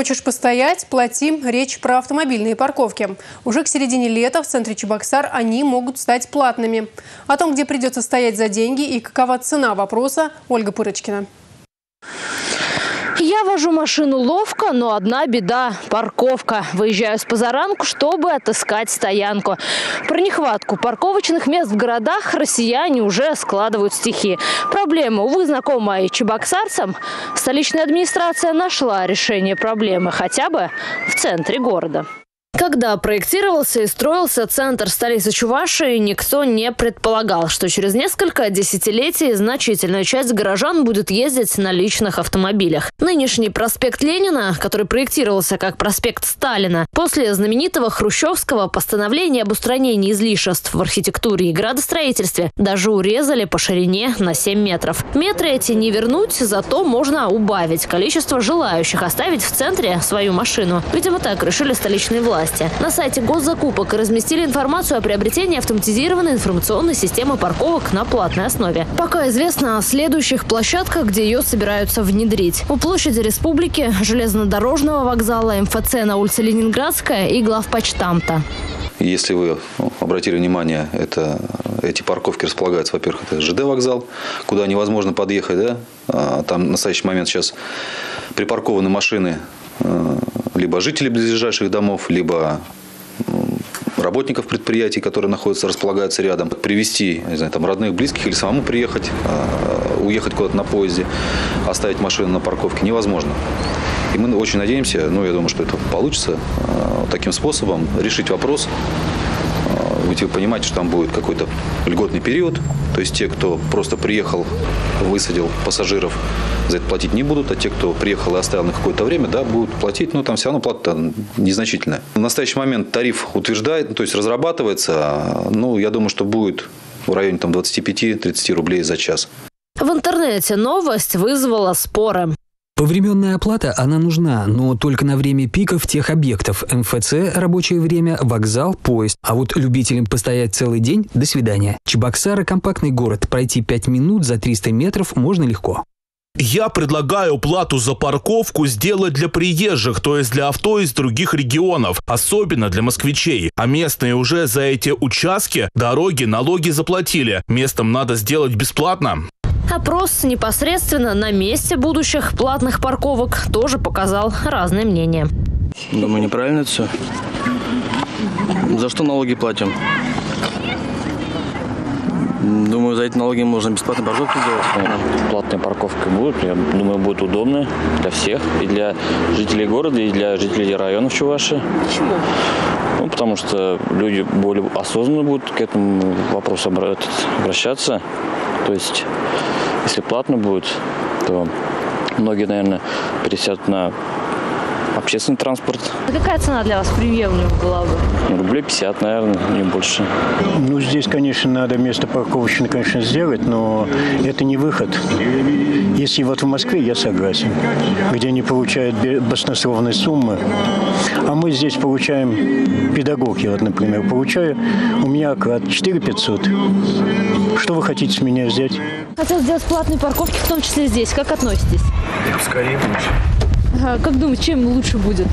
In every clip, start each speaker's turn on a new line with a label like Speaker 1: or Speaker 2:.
Speaker 1: Хочешь постоять – плати. Речь про автомобильные парковки. Уже к середине лета в центре Чебоксар они могут стать платными. О том, где придется стоять за деньги и какова цена вопроса – Ольга Пырочкина.
Speaker 2: Я вожу машину ловко, но одна беда – парковка. Выезжаю с позаранку, чтобы отыскать стоянку. Про нехватку парковочных мест в городах россияне уже складывают стихи. Проблема, увы, знакомая чебоксарцам. Столичная администрация нашла решение проблемы хотя бы в центре города. Когда проектировался и строился центр столицы Чувашии, никто не предполагал, что через несколько десятилетий значительная часть горожан будет ездить на личных автомобилях. Нынешний проспект Ленина, который проектировался как проспект Сталина, после знаменитого хрущевского постановления об устранении излишеств в архитектуре и градостроительстве, даже урезали по ширине на 7 метров. Метры эти не вернуть, зато можно убавить количество желающих оставить в центре свою машину. Видимо, так решили столичные власти власти. На сайте госзакупок разместили информацию о приобретении автоматизированной информационной системы парковок на платной основе. Пока известно о следующих площадках, где ее собираются внедрить. У площади Республики, железнодорожного вокзала, МФЦ на улице Ленинградская и главпочтамта.
Speaker 3: Если вы ну, обратили внимание, это, эти парковки располагаются, во-первых, это ЖД вокзал, куда невозможно подъехать, да? А, там в настоящий момент сейчас припаркованы машины э, либо жителей близлежащих домов, либо работников предприятий, которые находятся, располагаются рядом, привести, не знаю, там, родных, близких или самому приехать, а, уехать куда-то на поезде, оставить машину на парковке невозможно. И мы очень надеемся, ну, я думаю, что это получится, а, таким способом решить вопрос ведь вы понимаете, что там будет какой-то льготный период. То есть те, кто просто приехал, высадил пассажиров, за это платить не будут, а те, кто приехал и оставил на какое-то время, да, будут платить, но там все равно плата незначительная. В настоящий момент тариф утверждает, то есть разрабатывается, ну, я думаю, что будет в районе там 25-30 рублей за час.
Speaker 2: В интернете новость вызвала споры.
Speaker 4: Повременная оплата, она нужна, но только на время пиков тех объектов. МФЦ, рабочее время, вокзал, поезд. А вот любителям постоять целый день – до свидания. Чебоксары – компактный город. Пройти 5 минут за 300 метров можно легко.
Speaker 5: Я предлагаю плату за парковку сделать для приезжих, то есть для авто из других регионов, особенно для москвичей. А местные уже за эти участки, дороги, налоги заплатили. Местом надо сделать бесплатно.
Speaker 2: Опрос непосредственно на месте будущих платных парковок тоже показал разные мнения.
Speaker 6: Думаю, неправильно это все. За что налоги платим? Думаю, за эти налоги можно бесплатно парковку сделать.
Speaker 7: Платная парковка будет, я думаю, будет удобно для всех. И для жителей города, и для жителей районов Чуваши.
Speaker 2: Почему?
Speaker 7: Ну, потому что люди более осознанно будут к этому вопросу обращаться. То есть если платно будет, то многие, наверное, пересядут на общественный транспорт.
Speaker 2: А какая цена для вас приемлема была бы?
Speaker 7: Рублей 50, наверное, не больше.
Speaker 8: Ну, здесь, конечно, надо место парковочное, конечно, сделать, но это не выход. Если вот в Москве, я согласен, где они получают баснословные суммы, а мы здесь получаем педагог, я вот, например, получаю, у меня оклад 4 500. Что вы хотите с меня взять?
Speaker 2: Хотел сделать платные парковки, в том числе здесь. Как относитесь?
Speaker 6: Скорее лучше.
Speaker 2: А как думаете, чем лучше будет?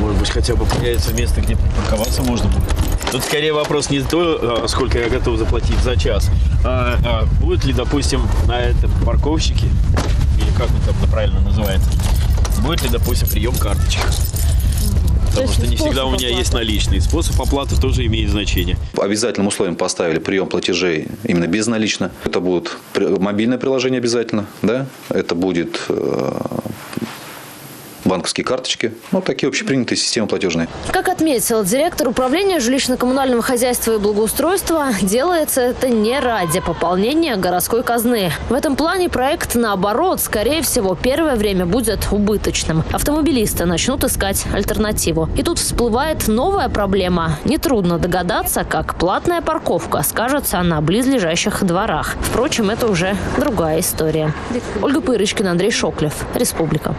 Speaker 9: Может быть, хотя бы появится место, где парковаться можно будет. Тут скорее вопрос не то, а, сколько я готов заплатить за час, а, а будет ли, допустим, на этом парковщике, или как он там правильно называется, будет ли, допустим, прием карточек. Потому что не всегда у меня есть наличный. Способ оплаты тоже имеет значение.
Speaker 3: Обязательным условием поставили прием платежей именно безналично. Это будет мобильное приложение обязательно, да? Это будет э, банковские карточки. Ну, такие общепринятые системы платежные.
Speaker 2: Как отметил директор управления жилищно-коммунального хозяйства и благоустройства, делается это не ради пополнения городской казны. В этом плане проект, наоборот, скорее всего, первое время будет убыточным. Автомобилисты начнут искать альтернативу. И тут всплывает новая проблема. Нетрудно догадаться, как платная парковка скажется на близлежащих дворах. Впрочем, это уже другая история. Ольга Пырочкина, Андрей Шоклев. Республика.